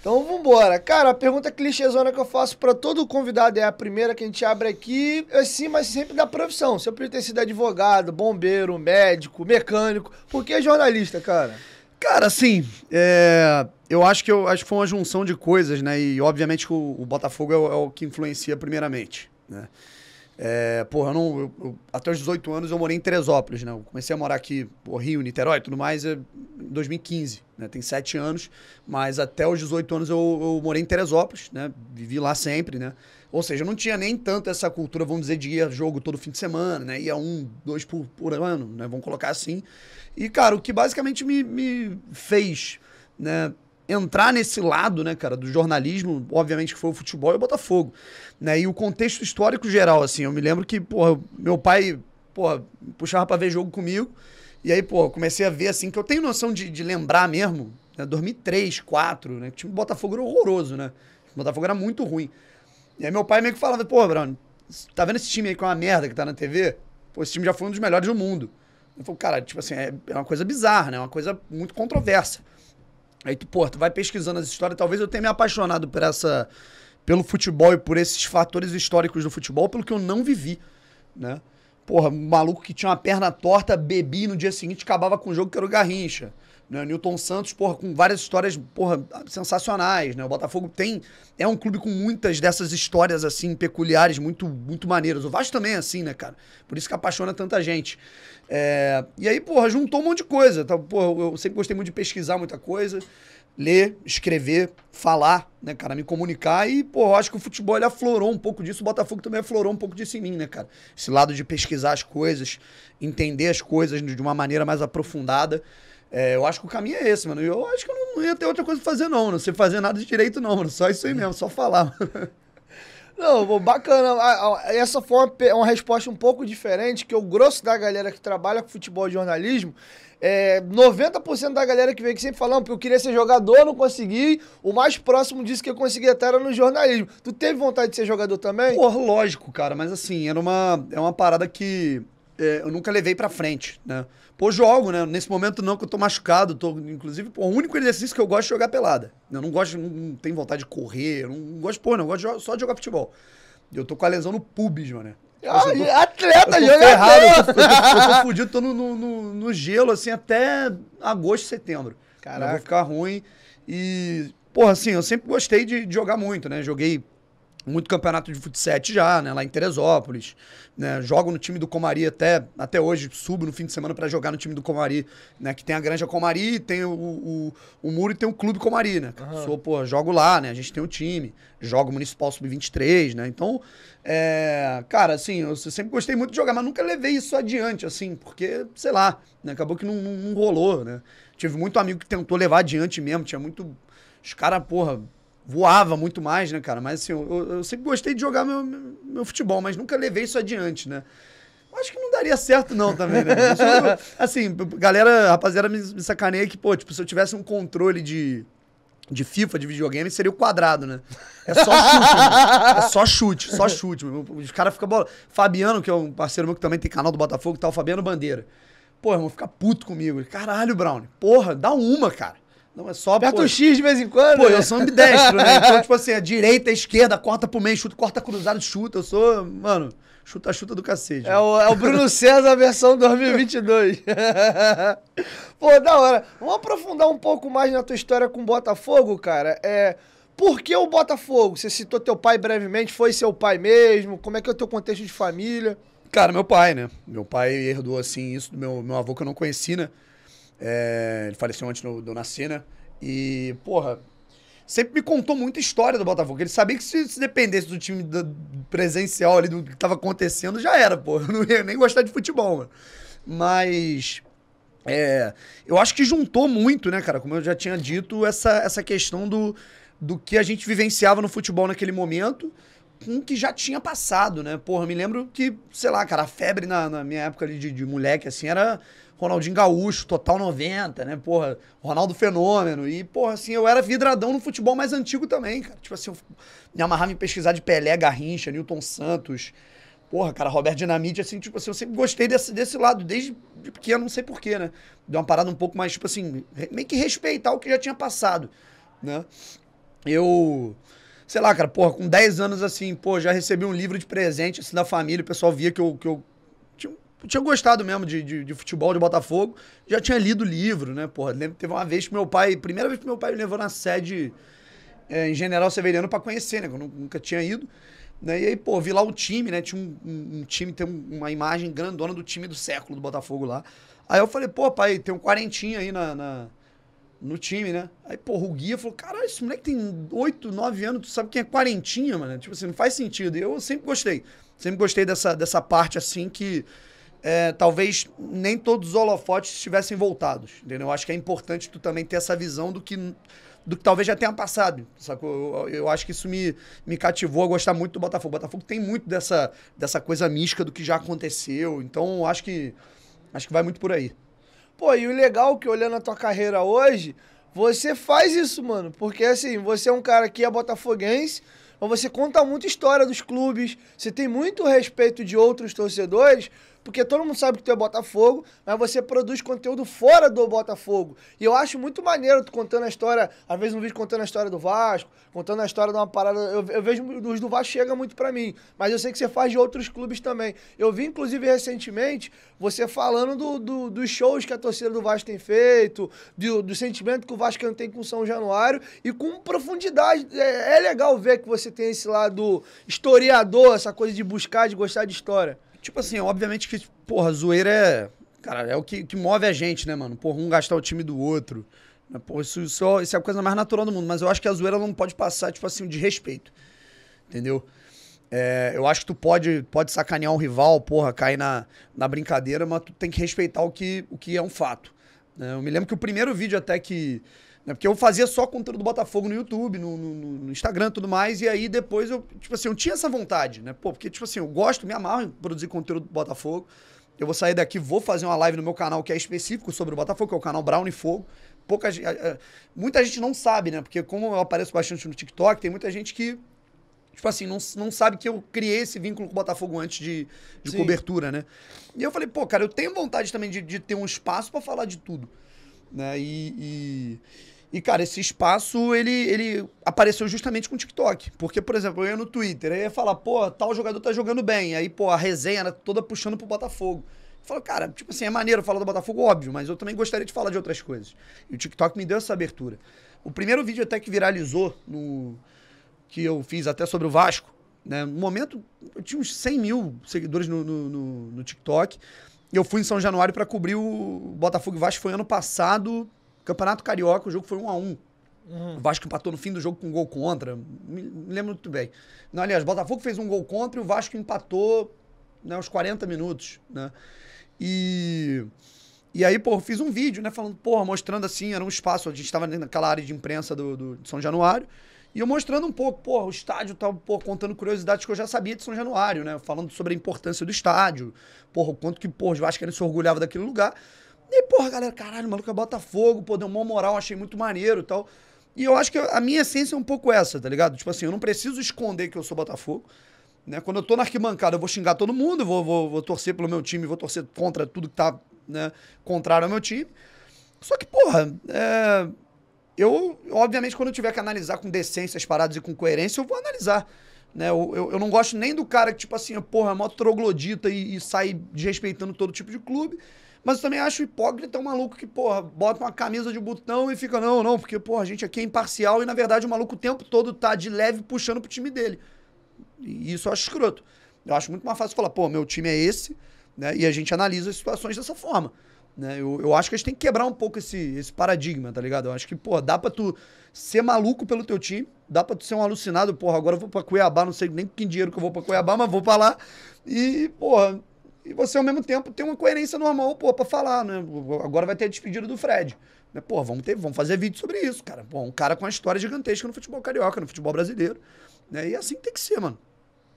Então vambora. Cara, a pergunta clichêzona que eu faço pra todo convidado é a primeira que a gente abre aqui, assim, mas sempre da profissão. Você podia ter sido advogado, bombeiro, médico, mecânico. Por que jornalista, cara? Cara, assim, é, eu acho que eu acho que foi uma junção de coisas, né? E obviamente o, o Botafogo é o, é o, que influencia primeiramente, né? É, porra, eu não, eu, eu, até os 18 anos eu morei em Teresópolis, né? Eu comecei a morar aqui, pô, Rio, Niterói e tudo mais, é, em 2015, né? Tem sete anos, mas até os 18 anos eu, eu morei em Teresópolis, né? Vivi lá sempre, né? Ou seja, não tinha nem tanto essa cultura, vamos dizer, de ir a jogo todo fim de semana, né? Ia um, dois por, por ano, né? Vamos colocar assim. E, cara, o que basicamente me, me fez, né? Entrar nesse lado, né, cara, do jornalismo, obviamente que foi o futebol e o Botafogo, né? E o contexto histórico geral, assim, eu me lembro que, porra, meu pai, porra, puxava pra ver jogo comigo, e aí, porra, comecei a ver, assim, que eu tenho noção de, de lembrar mesmo, né, 2003, 2004, né, que o time do Botafogo era horroroso, né? O Botafogo era muito ruim. E aí meu pai meio que falava, pô, Bruno, tá vendo esse time aí que é uma merda que tá na TV? Pô, esse time já foi um dos melhores do mundo. Eu falei, cara, tipo assim, é, é uma coisa bizarra, né? É uma coisa muito controversa. Aí tu, pô, tu vai pesquisando as histórias, talvez eu tenha me apaixonado por essa pelo futebol e por esses fatores históricos do futebol, pelo que eu não vivi, né? Porra, um maluco que tinha uma perna torta, bebi no dia seguinte acabava com o jogo que era o Garrincha. Né? Newton Santos, porra, com várias histórias, porra, sensacionais, né? O Botafogo tem... É um clube com muitas dessas histórias, assim, peculiares, muito, muito maneiras. O Vasco também é assim, né, cara? Por isso que apaixona tanta gente. É... E aí, porra, juntou um monte de coisa. Tá? Porra, eu sempre gostei muito de pesquisar muita coisa, ler, escrever, falar, né, cara? Me comunicar. E, eu acho que o futebol, ele aflorou um pouco disso. O Botafogo também aflorou um pouco disso em mim, né, cara? Esse lado de pesquisar as coisas, entender as coisas de uma maneira mais aprofundada. É, eu acho que o caminho é esse, mano. Eu acho que eu não ia ter outra coisa pra fazer, não. Não sei fazer nada de direito, não, mano. Só isso aí mesmo, só falar. Não, bacana. Essa foi uma, resposta um pouco diferente, que o grosso da galera que trabalha com futebol e jornalismo, é, 90% da galera que vem aqui sempre falando, eu queria ser jogador, não consegui. O mais próximo disso que eu consegui até era no jornalismo. Tu teve vontade de ser jogador também? Porra, lógico, cara. Mas assim, era uma, é uma parada que é, eu nunca levei pra frente, né? Pô, jogo, né? Nesse momento não, que eu tô machucado. Tô, inclusive, pô, o único exercício que eu gosto é jogar pelada. Eu não gosto, não, não tenho vontade de correr, não, não gosto, pô, não, eu gosto de, só de jogar futebol. Eu tô com a lesão no pubis, mano. Ah, eu tô, atleta, tô ferrado, eu tô, eu, tô, eu tô fudido, tô no, no, no, gelo, assim, até agosto, setembro. Caraca. Eu vou ficar ruim. E, porra, assim, eu sempre gostei de, de jogar muito, né? Joguei muito campeonato de futsal já, né, lá em Teresópolis, né, jogo no time do Comari até, até hoje, subo no fim de semana para jogar no time do Comari, né, que tem a Granja Comari, tem o, o, o Muro e tem o Clube Comari, né, uhum. sou, pô, jogo lá, né, a gente tem o time, jogo Municipal Sub-23, né, então, é, cara, assim, eu sempre gostei muito de jogar, mas nunca levei isso adiante, assim, porque, sei lá, né, acabou que não, não, não rolou, né, tive muito amigo que tentou levar adiante mesmo, tinha muito, os caras, porra, voava muito mais, né, cara? Mas assim, eu, eu sempre gostei de jogar meu, meu, meu, futebol, mas nunca levei isso adiante, né? Acho que não daria certo, não, também, né? Eu, assim, galera, rapaziada, me, me sacaneia que, pô, tipo, se eu tivesse um controle de, de FIFA, de videogame, seria o quadrado, né? É só chute, né? É só chute, só chute. Os caras ficam bola. Fabiano, que é um parceiro meu que também tem canal do Botafogo, tá o Fabiano Bandeira. Pô, irmão, fica puto comigo. Caralho, Brown. Porra, dá uma, cara. Não, é só. Aperta o X de vez em quando. Pô, né? eu sou ambidestro, né? Então, tipo assim, a direita, a esquerda, corta pro meio, chuta, corta cruzado, chuta. Eu sou, mano, chuta, chuta do cacete. É o, é o Bruno César versão 2022. Pô, da hora. Vamos aprofundar um pouco mais na tua história com o Botafogo, cara. É. Por que o Botafogo? Você citou teu pai brevemente, foi seu pai mesmo? Como é que é o teu contexto de família? Cara, meu pai, né? Meu pai herdou, assim, isso do meu, meu avô que eu não conheci, né? É, ele faleceu antes do, do nascer, né? E, porra, sempre me contou muita história do Botafogo. Ele sabia que se, se dependesse do time do, presencial ali, do que tava acontecendo, já era, pô. Eu não ia nem gostar de futebol, mano. Mas. É, eu acho que juntou muito, né, cara? Como eu já tinha dito, essa, essa questão do, do que a gente vivenciava no futebol naquele momento com o que já tinha passado, né? Porra, me lembro que, sei lá, cara, a febre na, na minha época ali de, de moleque, assim, era Ronaldinho Gaúcho, total 90, né? Porra, Ronaldo Fenômeno. E, porra, assim, eu era vidradão no futebol mais antigo também, cara. Tipo assim, eu me amarrava em pesquisar de Pelé, Garrincha, Newton Santos. Porra, cara, Roberto Dinamite, assim, tipo assim, eu sempre gostei desse, desse lado, desde pequeno, não sei porquê, né? Deu uma parada um pouco mais, tipo assim, meio que respeitar o que já tinha passado, né? eu. Sei lá, cara, porra, com 10 anos assim, pô, já recebi um livro de presente assim, da família, o pessoal via que eu, que eu tinha, gostado mesmo de, de, de, futebol de Botafogo, já tinha lido livro, né, porra. Lembro teve uma vez que meu pai, primeira vez que meu pai me levou na sede é, em General Severiano para conhecer, né, que eu nunca tinha ido. Né, e aí, pô, vi lá o time, né, tinha um, um, um time, tem uma imagem grandona do time do século do Botafogo lá. Aí eu falei, pô, pai, tem um quarentinho aí na, na no time, né? Aí, porra, o guia falou: caralho, esse moleque tem 8, 9 anos, tu sabe quem é quarentinha, mano? Tipo assim, não faz sentido. E eu sempre gostei. Sempre gostei dessa, dessa parte assim que é, talvez nem todos os holofotes estivessem voltados. Entendeu? Eu acho que é importante tu também ter essa visão do que, do que talvez já tenha passado. Sacou? Eu, eu acho que isso me, me cativou a gostar muito do Botafogo. O Botafogo tem muito dessa, dessa coisa mística do que já aconteceu. Então, acho que acho que vai muito por aí. Pô, e o legal que olhando a tua carreira hoje, você faz isso, mano. Porque assim, você é um cara que é botafoguense, mas você conta muita história dos clubes, você tem muito respeito de outros torcedores, porque todo mundo sabe que tu é Botafogo, mas você produz conteúdo fora do Botafogo. E eu acho muito maneiro tu contando a história, às vezes um vídeo contando a história do Vasco, contando a história de uma parada. Eu, eu vejo os do Vasco chega muito para mim, mas eu sei que você faz de outros clubes também. Eu vi, inclusive, recentemente, você falando do, do dos shows que a torcida do Vasco tem feito, do, do sentimento que o Vasco tem com São Januário, e com profundidade. É, é legal ver que você tem esse lado historiador, essa coisa de buscar, de gostar de história. Tipo assim, obviamente que, porra, zoeira é. Cara, é o que, que move a gente, né, mano? Porra, um gastar o time do outro. Né? Porra, isso, isso, isso é a coisa mais natural do mundo. Mas eu acho que a zoeira não pode passar, tipo assim, de respeito. Entendeu? É, eu acho que tu pode, pode sacanear um rival, porra, cair na, na brincadeira, mas tu tem que respeitar o que, o que é um fato. Né? Eu me lembro que o primeiro vídeo até que né? Porque eu fazia só conteúdo do Botafogo no YouTube, no, no, no Instagram e tudo mais. E aí depois eu, tipo assim, eu tinha essa vontade, né? Pô, porque, tipo assim, eu gosto, me amarro em produzir conteúdo do Botafogo. Eu vou sair daqui, vou fazer uma live no meu canal que é específico sobre o Botafogo, que é o canal Brown e Fogo. Pouca, muita gente não sabe, né? Porque como eu apareço bastante no TikTok, tem muita gente que, tipo assim, não, não sabe que eu criei esse vínculo com o Botafogo antes de, de cobertura, né? E eu falei, pô, cara, eu tenho vontade também de, de ter um espaço para falar de tudo. Né? E, e, e, cara, esse espaço, ele, ele apareceu justamente com o TikTok. Porque, por exemplo, eu ia no Twitter, aí ia falar, pô, tal jogador tá jogando bem. Aí, pô, a resenha era toda puxando pro Botafogo. Eu falo, cara, tipo assim, é maneiro falar do Botafogo, óbvio, mas eu também gostaria de falar de outras coisas. E o TikTok me deu essa abertura. O primeiro vídeo até que viralizou, no que eu fiz até sobre o Vasco, né? No momento, eu tinha uns 100 mil seguidores no, no, no, no TikTok. Eu fui em São Januário para cobrir o Botafogo e Vasco. Foi ano passado, Campeonato Carioca, o jogo foi 1 a 1 uhum. O Vasco empatou no fim do jogo com um gol contra. Me, me lembro muito bem. Não, aliás, o Botafogo fez um gol contra e o Vasco empatou né, aos 40 minutos. Né? E. E aí, pô, fiz um vídeo, né, falando, porra, mostrando assim, era um espaço, a gente estava naquela área de imprensa do, do, de São Januário, e eu mostrando um pouco, pô, o estádio tava, pô, contando curiosidades que eu já sabia de São Januário, né, falando sobre a importância do estádio, porra, o quanto que, pô, os Vascaínos se orgulhava daquele lugar. E, porra, galera, caralho, o maluco é Botafogo, pô, deu uma moral, achei muito maneiro e tal. E eu acho que a minha essência é um pouco essa, tá ligado? Tipo assim, eu não preciso esconder que eu sou Botafogo. Né? Quando eu tô na arquibancada, eu vou xingar todo mundo, vou, vou, vou torcer pelo meu time, vou torcer contra tudo que tá né, contrário ao meu time. Só que, porra, é... eu, obviamente, quando eu tiver que analisar com decência as paradas e com coerência, eu vou analisar. Né? Eu, eu, eu não gosto nem do cara que, tipo assim, porra, é mó troglodita e, e sai desrespeitando todo tipo de clube. Mas eu também acho hipócrita um maluco que, porra, bota uma camisa de botão e fica, não, não, porque, porra, a gente aqui é imparcial e, na verdade, o maluco o tempo todo tá de leve puxando pro time dele. E isso eu acho escroto. Eu acho muito mais fácil falar, pô, meu time é esse, né? E a gente analisa as situações dessa forma. Né? Eu, eu acho que a gente tem que quebrar um pouco esse, esse paradigma, tá ligado? Eu acho que, pô, dá pra tu ser maluco pelo teu time, dá pra tu ser um alucinado, porra, agora eu vou pra Cuiabá, não sei nem que dinheiro que eu vou pra Cuiabá, mas vou pra lá. E, porra, e você, ao mesmo tempo, tem uma coerência normal, pô, pra falar, né? Agora vai ter a despedida do Fred. Né? Pô, vamos, ter, vamos fazer vídeo sobre isso, cara. Pô, um cara com uma história gigantesca no futebol carioca, no futebol brasileiro. Né? E é assim tem que ser, mano.